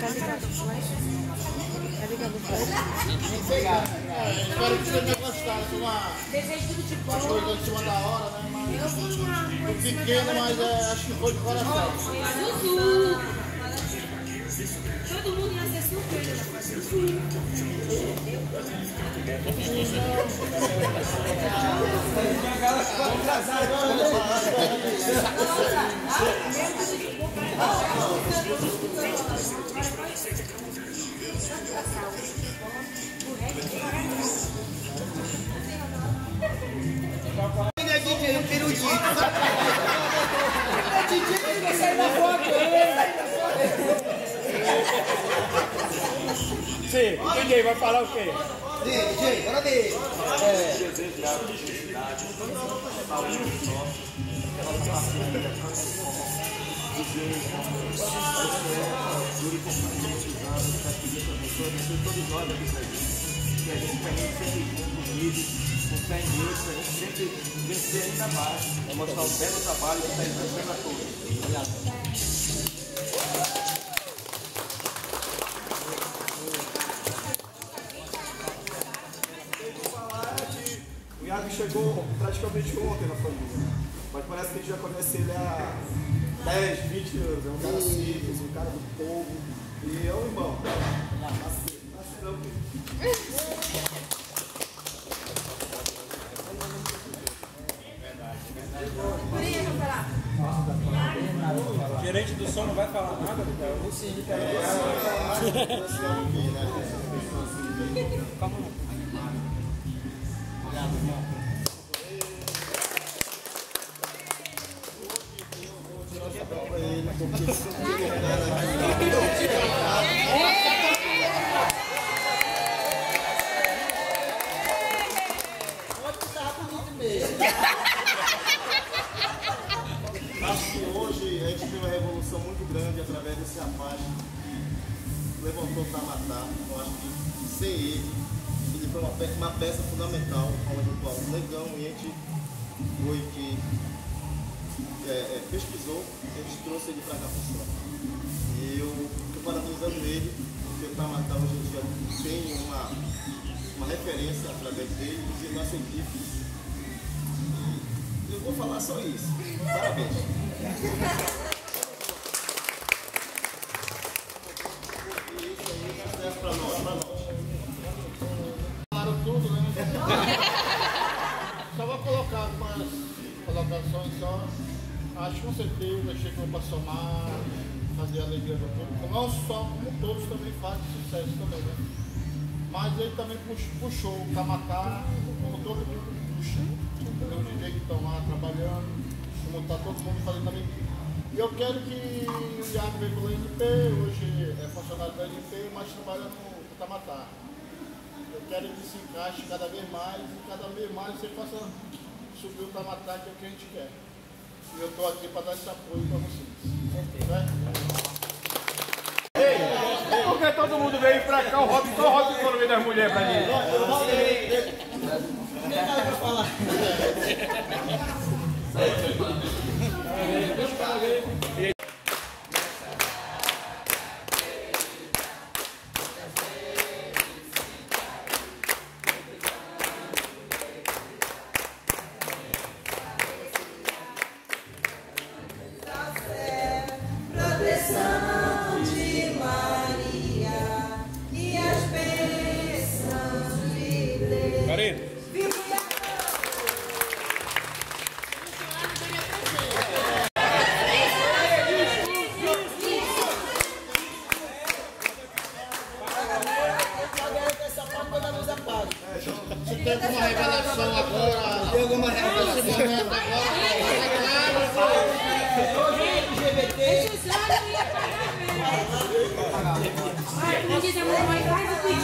Tá ligado o flash? Tá ligado o flash? É, espero que você gostado. Foi uma Desejo tudo de bom. coisa em cima da hora, né? Mas Eu vou uma pequeno, mas é, acho que foi de coração. Zuzu. Todo mundo ia ser surpresa. Ele Sim, ninguém vai falar o quê? DJ, DJ, bora dele. que a gente também sempre unido, com fé em Deus, para a gente sempre vencer ainda mais, é mostrar um belo trabalho que está enfrentando a todos. Obrigado. Chegou praticamente ontem na família, mas parece que a gente já conhece ele há 10, 20 anos. É um cara simples, um cara do povo e é um irmão. Nasce- nascerão. O gerente do som não vai falar nada? Acho que hoje a gente tem uma revolução muito grande através desse rapaz que levantou o Tamatá. Eu acho que sem ele, ele foi uma peça, uma peça fundamental onde o Negão e a gente foi que é, é, pesquisou gente trouxe ele para cá funcionar. E eu estou parabenizando ele, porque o Tamatá hoje em dia tem uma, uma referência através dele e equipe. E eu vou falar só isso. Parabéns. Isso aí sucesso pra nós, pra nós. Só. Acho com certeza chegou para somar, fazer a alegria do público. Não só como todos também fazem sucesso também, né? Mas ele também pux- puxou o Kamatá, como todo mundo puxa. Entendeu? Os DJ que estão lá trabalhando, como está todo mundo fazendo equipe. E eu quero que o Iago veio pela NP, hoje é funcionário da NP, mas trabalha no, Tamatá. Eu quero que se encaixe cada vez mais e cada vez mais você faça subir o Tamatá, que é o que a gente quer. E eu estou aqui para dar esse apoio para vocês. Certo? Porque todo mundo veio pra cá, o Rob, só o Rob ficou no meio das mulheres pra mim. Proteção tem alguma revelação agora, Tem alguma nesse revelação? momento agora, é claro, Ai, diz a mamãe, faz o